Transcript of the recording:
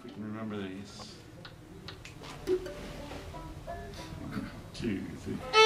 if we can remember these. One, two, three.